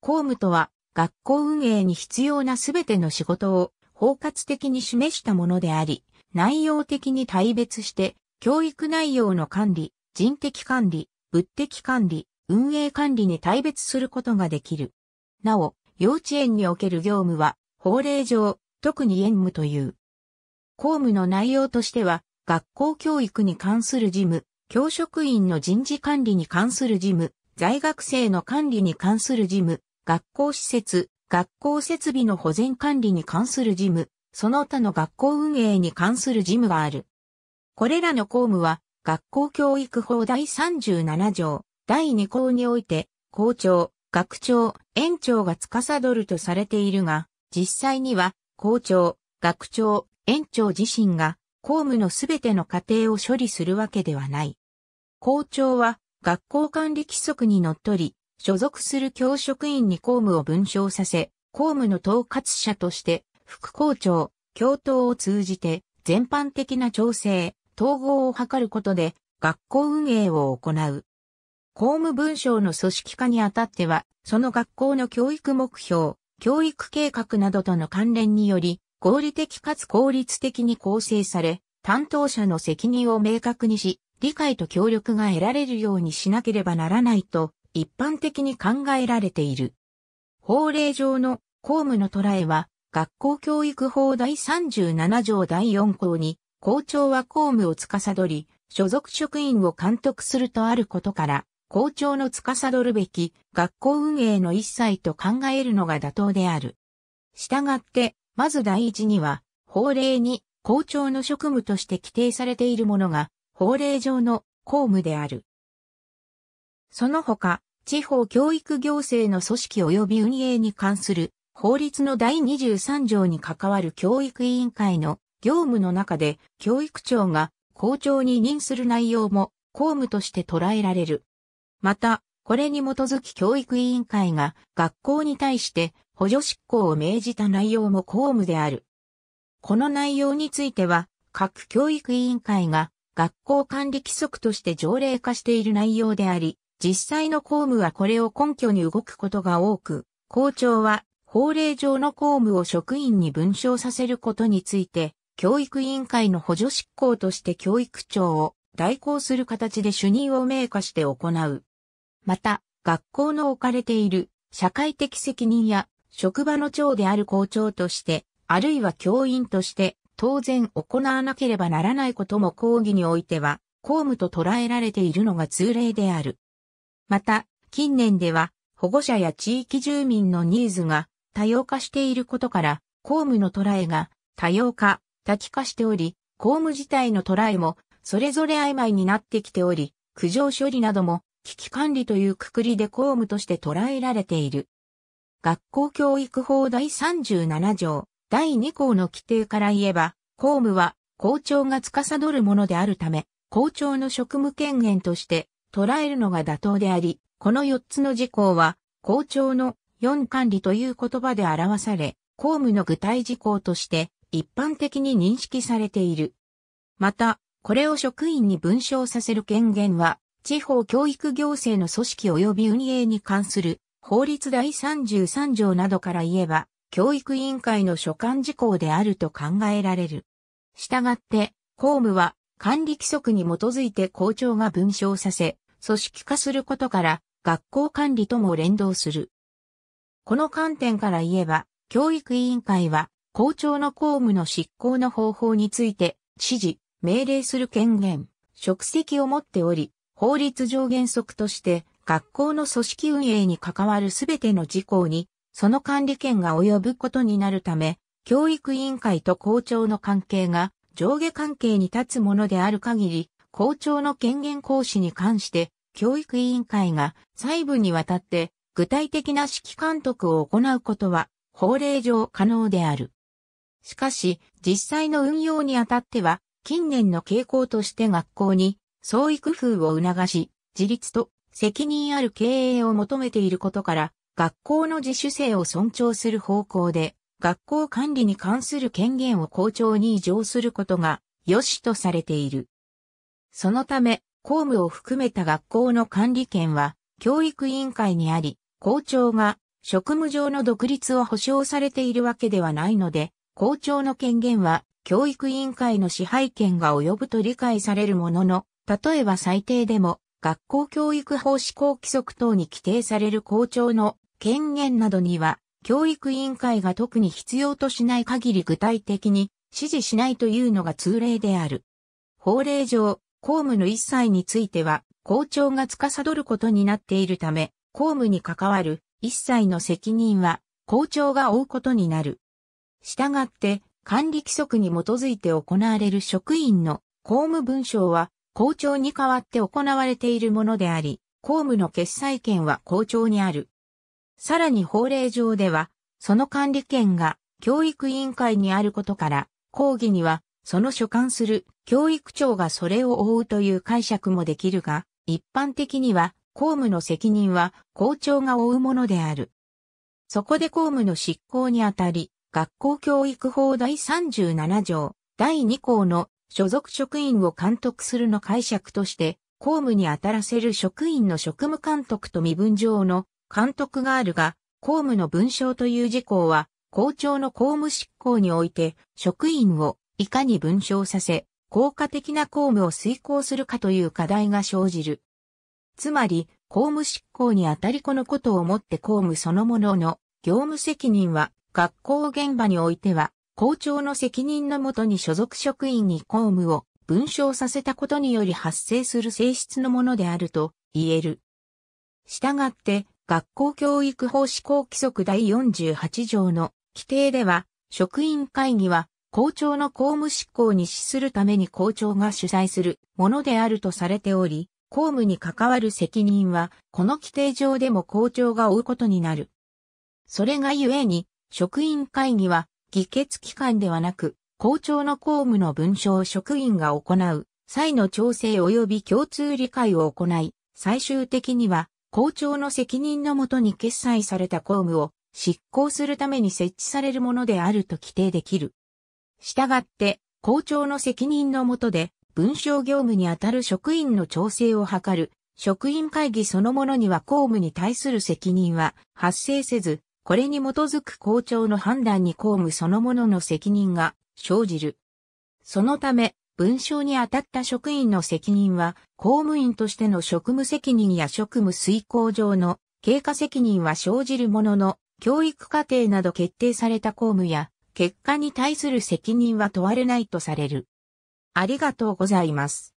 公務とは学校運営に必要なすべての仕事を包括的に示したものであり、内容的に対別して、教育内容の管理、人的管理、物的管理、運営管理に対別することができる。なお、幼稚園における業務は、法令上、特に園務という。公務の内容としては、学校教育に関する事務、教職員の人事管理に関する事務、在学生の管理に関する事務、学校施設、学校設備の保全管理に関する事務、その他の学校運営に関する事務がある。これらの公務は、学校教育法第37条、第2項において、校長、学長、園長が司るとされているが、実際には、校長、学長、園長自身が、公務のすべての過程を処理するわけではない。校長は、学校管理規則にのっとり、所属する教職員に公務を分掌させ、公務の統括者として、副校長、教頭を通じて、全般的な調整、統合を図ることで、学校運営を行う。公務文章の組織化にあたっては、その学校の教育目標、教育計画などとの関連により、合理的かつ効率的に構成され、担当者の責任を明確にし、理解と協力が得られるようにしなければならないと一般的に考えられている。法令上の公務の捉えは、学校教育法第37条第4項に、校長は公務を司り、所属職員を監督するとあることから、校長の司るべき学校運営の一切と考えるのが妥当である。したがって、まず第一には、法令に校長の職務として規定されているものが、法令上の公務である。その他、地方教育行政の組織及び運営に関する法律の第23条に関わる教育委員会の業務の中で教育長が校長に任する内容も公務として捉えられる。また、これに基づき教育委員会が学校に対して補助執行を命じた内容も公務である。この内容については、各教育委員会が学校管理規則として条例化している内容であり、実際の公務はこれを根拠に動くことが多く、校長は法令上の公務を職員に分掌させることについて、教育委員会の補助執行として教育長を代行する形で主任を明下して行う。また、学校の置かれている社会的責任や職場の長である校長として、あるいは教員として当然行わなければならないことも講義においては公務と捉えられているのが通例である。また、近年では保護者や地域住民のニーズが多様化していることから、公務の捉えが多様化、多岐化しており、公務自体の捉えもそれぞれ曖昧になってきており、苦情処理なども危機管理というくくりで公務として捉えられている。学校教育法第37条第2項の規定から言えば、公務は校長が司るものであるため、校長の職務権限として捉えるのが妥当であり、この4つの事項は、校長の4管理という言葉で表され、公務の具体事項として一般的に認識されている。また、これを職員に分掌させる権限は、地方教育行政の組織及び運営に関する法律第33条などから言えば、教育委員会の所管事項であると考えられる。したがって、公務は管理規則に基づいて校長が文章させ、組織化することから学校管理とも連動する。この観点から言えば、教育委員会は校長の公務の執行の方法について指示、命令する権限、職責を持っており、法律上原則として学校の組織運営に関わるすべての事項にその管理権が及ぶことになるため、教育委員会と校長の関係が上下関係に立つものである限り、校長の権限行使に関して、教育委員会が細部にわたって具体的な指揮監督を行うことは法令上可能である。しかし、実際の運用にあたっては、近年の傾向として学校に創意工夫を促し、自立と責任ある経営を求めていることから、学校の自主性を尊重する方向で、学校管理に関する権限を校長に移譲することが良しとされている。そのため、公務を含めた学校の管理権は教育委員会にあり、校長が職務上の独立を保障されているわけではないので、校長の権限は教育委員会の支配権が及ぶと理解されるものの、例えば最低でも学校教育法施行規則等に規定される校長の権限などには、教育委員会が特に必要としない限り具体的に指示しないというのが通例である。法令上、公務の一切については、校長が司ることになっているため、公務に関わる一切の責任は校長が負うことになる。したがって、管理規則に基づいて行われる職員の公務文書は校長に代わって行われているものであり、公務の決裁権は校長にある。さらに法令上では、その管理権が教育委員会にあることから、講義にはその所管する教育長がそれを負うという解釈もできるが、一般的には公務の責任は校長が負うものである。そこで公務の執行にあたり、学校教育法第37条第2項の所属職員を監督するの解釈として、公務に当たらせる職員の職務監督と身分上の監督があるが、公務の文章という事項は、校長の公務執行において、職員をいかに文章させ、効果的な公務を遂行するかという課題が生じる。つまり、公務執行にあたりこのことをもって公務そのものの業務責任は学校現場においては校長の責任のもとに所属職員に公務を文章させたことにより発生する性質のものであると言える。したがって、学校教育法施行規則第48条の規定では、職員会議は校長の公務執行に資するために校長が主催するものであるとされており、公務に関わる責任は、この規定上でも校長が負うことになる。それがゆえに、職員会議は議決機関ではなく、校長の公務の文書を職員が行う、際の調整及び共通理解を行い、最終的には、校長の責任のもとに決裁された公務を執行するために設置されるものであると規定できる。したがって、校長の責任のもとで、文章業務にあたる職員の調整を図る、職員会議そのものには公務に対する責任は発生せず、これに基づく校長の判断に公務そのものの責任が生じる。そのため、文章に当たった職員の責任は、公務員としての職務責任や職務遂行上の経過責任は生じるものの、教育課程など決定された公務や、結果に対する責任は問われないとされる。ありがとうございます。